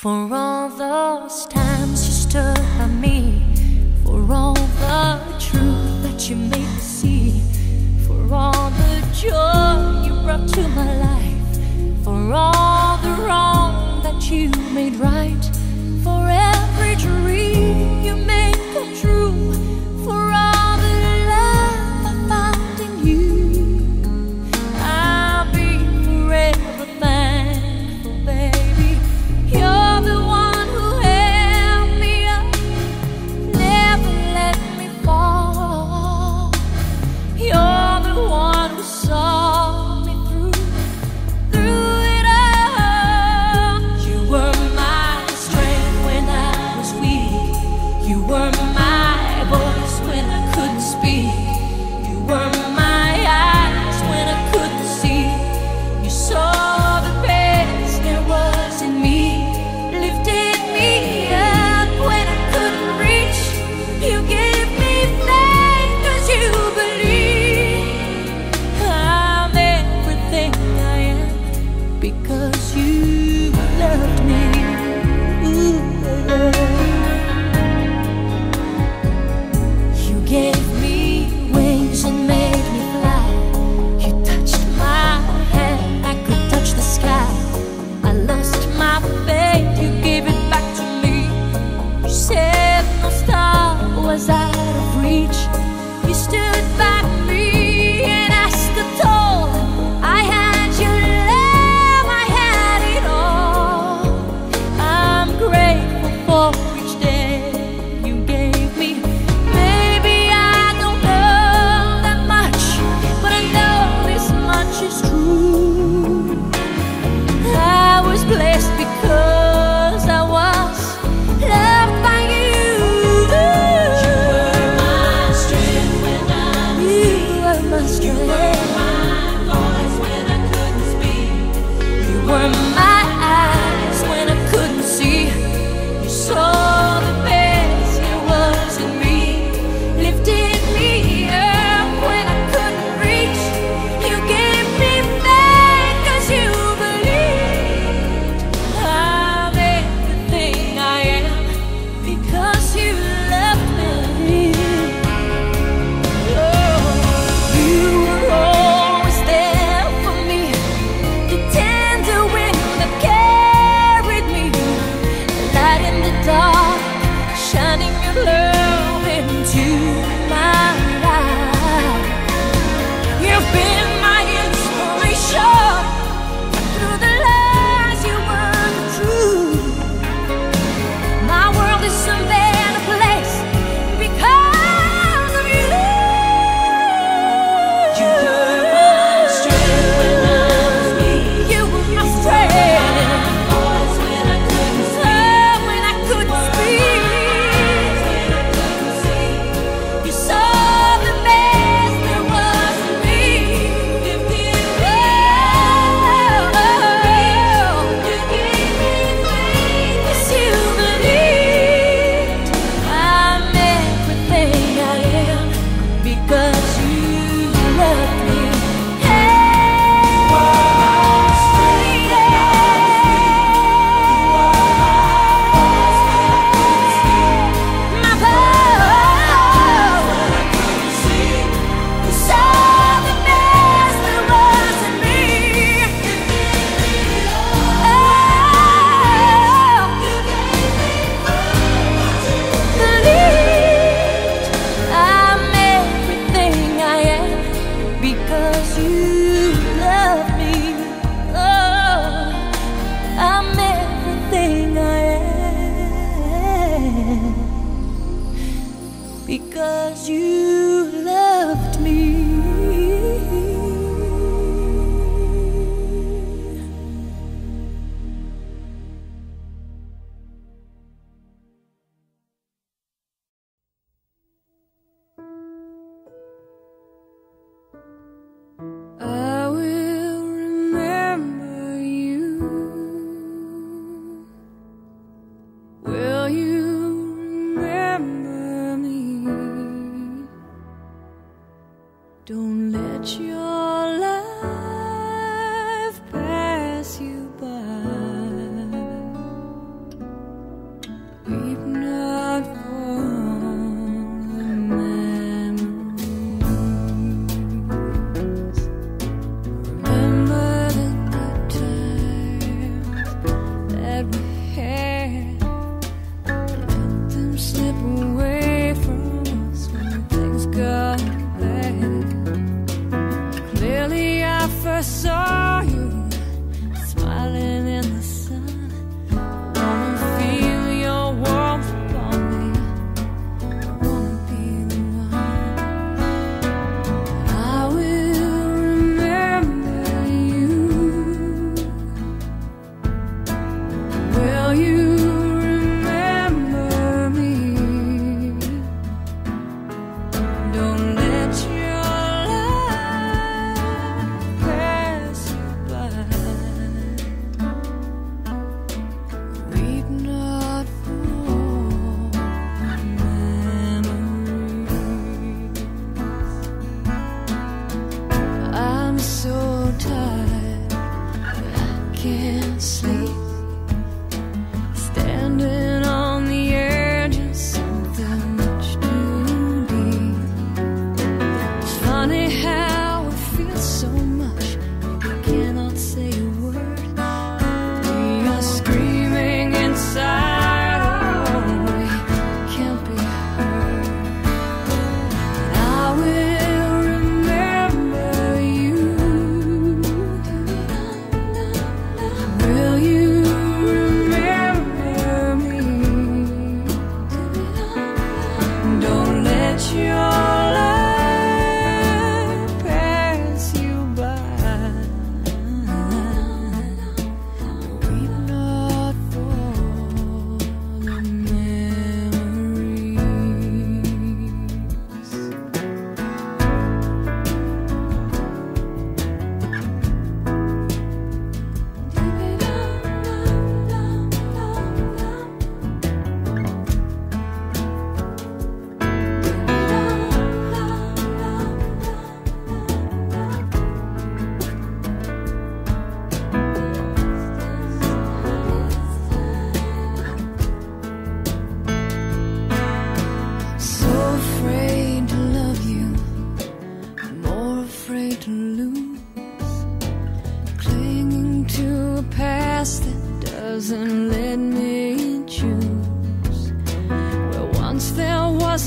For all those times you stood by me, for all the truth that you made me see, for all the joy you brought to my life, for all the wrong that you made right, forever. were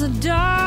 the dark.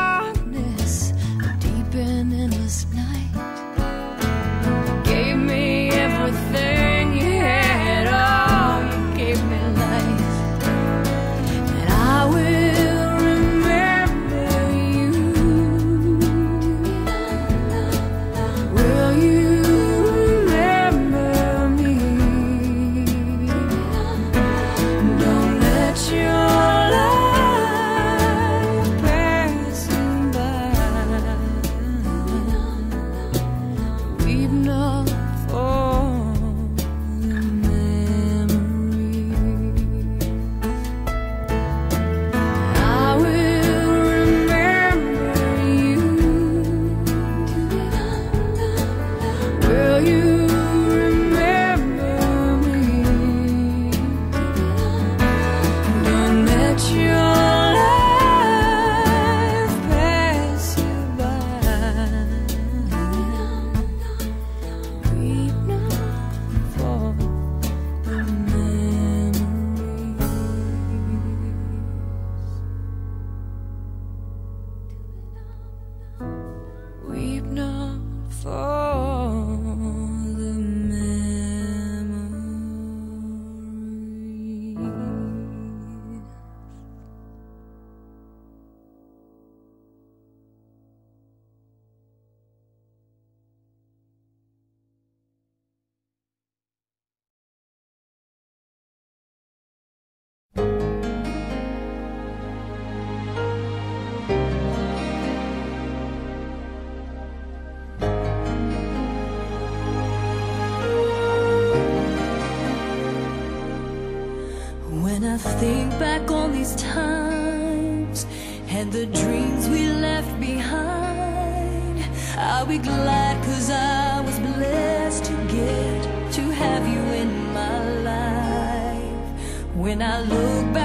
back on these times and the dreams we left behind. I'll be glad cause I was blessed to get to have you in my life. When I look back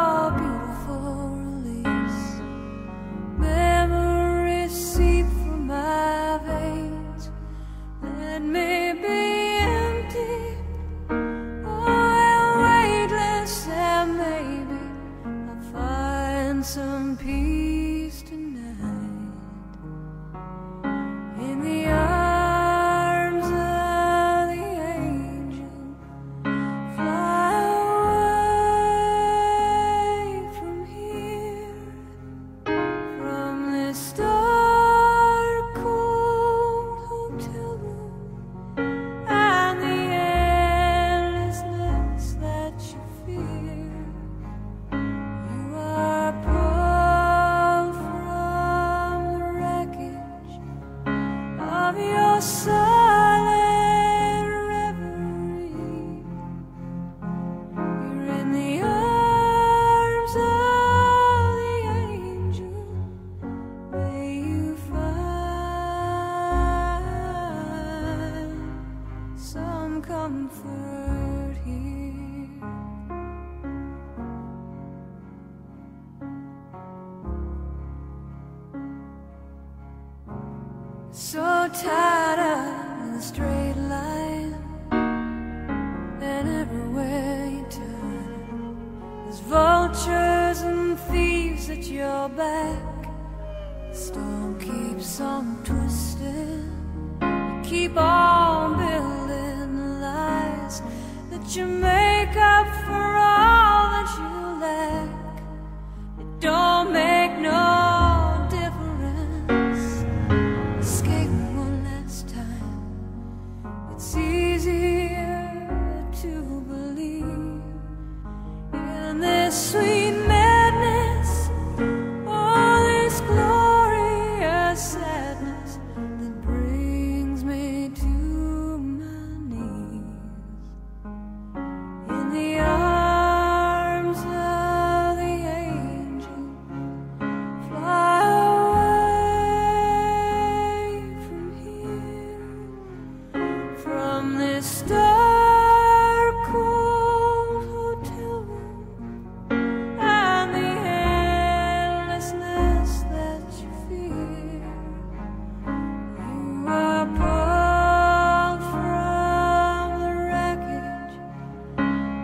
You keep on building the lies that you make up for all.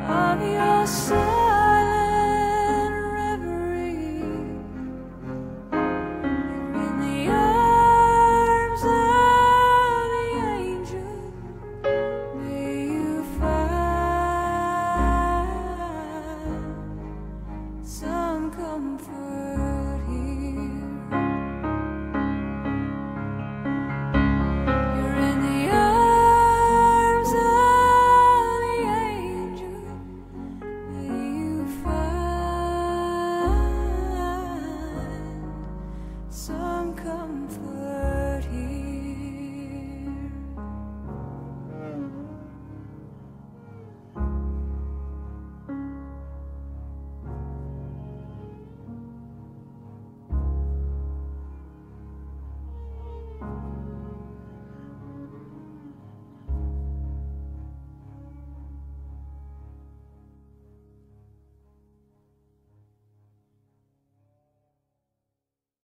are yourself.